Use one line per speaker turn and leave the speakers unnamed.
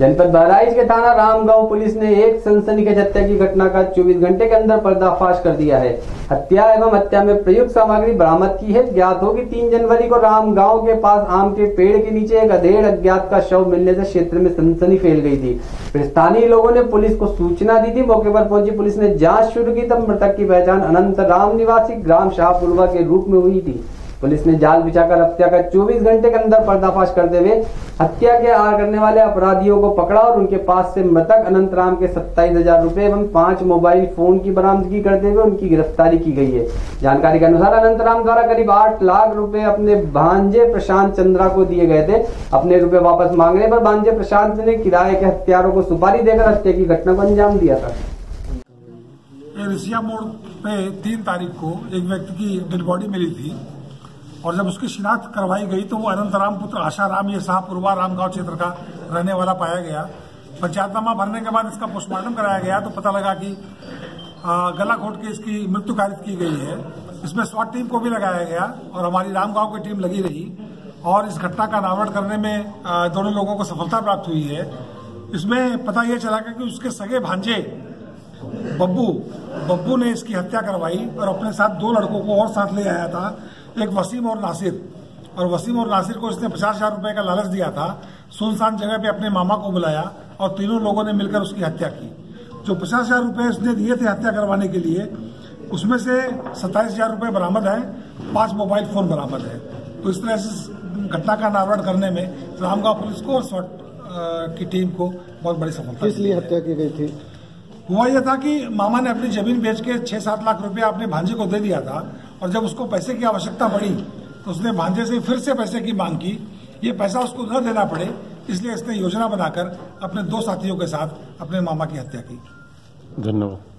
जनपद बहराइच के थाना रामगांव पुलिस ने एक सनसनीखेज हत्या की घटना का 24 घंटे के अंदर पर्दाफाश कर दिया है। हत्या एवं हत्या में प्रयुक्त सामग्री बरामद की है। ज्ञात हो कि 3 जनवरी को रामगांव के पास आम के पेड़ के नीचे एक अधेड़ अज्ञात का शव मिलने से क्षेत्र में सनसनी फैल गई थी। फिर स्थानीय लोगों ने पुलिस को सूचना दी थी। मौके पर पहुँची पुलिस ने जाँच शुरू की। तब मृतक की पहचान अनंत राम निवासी ग्राम शाहपुरवा के रूप में हुई थी। पुलिस ने जाल बिछाकर हत्या का 24 घंटे के अंदर पर्दाफाश करते हुए हत्या के आर करने वाले अपराधियों को पकड़ा और उनके पास से मृतक अनंत राम के सत्ताईस हज़ार रूपए एवं पाँच मोबाइल फ़ोन की बरामदगी करते हुए उनकी गिरफ्तारी की गई है। जानकारी के अनुसार अनंत राम द्वारा करीब आठ लाख रूपए अपने भांजे प्रशांत चंद्रा को दिए गए थे। अपने रुपए वापस मांगने पर भांजे प्रशांत ने किराए के हत्यारों को सुपारी देकर हत्या की घटना को अंजाम दिया था।
मोड़ पे तीन तारीख को एक व्यक्ति की डेड बॉडी मिली थी। और जब उसकी शिनाख्त करवाई गई तो वो अनंतराम पुत्र आशाराम ये साहपुरवा रामगांव क्षेत्र का रहने वाला पाया गया। पंचायतनामा भरने के बाद इसका पोस्टमार्टम कराया गया तो पता लगा कि गला घोट के इसकी मृत्यु कारित की गई है। इसमें स्वाट टीम को भी लगाया गया और हमारी रामगांव की टीम लगी रही और इस घटना का अनावरण करने में दोनों लोगों को सफलता प्राप्त हुई है। इसमें पता यह चला कि उसके सगे भांजे, बब्बू बब्बू ने इसकी हत्या करवाई और अपने साथ दो लड़कों को और साथ ले आया था। एक वसीम और नासिर। और वसीम और नासिर को इसने पचास हज़ार रुपए का लालच दिया था सुनसान जगह पे अपने मामा को बुलाया और तीनों लोगों ने मिलकर उसकी हत्या की। जो पचास हज़ार रुपए उसने दिए थे हत्या करवाने के लिए उसमें से सत्ताईस हज़ार रुपए बरामद है पाँच मोबाइल फ़ोन बरामद है। तो इस तरह से घटना का अनावरण करने में रामगांव पुलिस को और स्वट की टीम को बहुत बड़ी सफलता
इसलिए हत्या की गई थी?
हुआ यह था कि मामा ने अपनी ज़मीन बेच के छह सात लाख रुपया अपने भांजे को दे दिया था और जब उसको पैसे की आवश्यकता पड़ी तो उसने भांजे से फिर से पैसे की मांग की। ये पैसा उसको न देना पड़े, इसलिए इसने योजना बनाकर अपने दो साथियों के साथ अपने मामा की हत्या की।
धन्यवाद।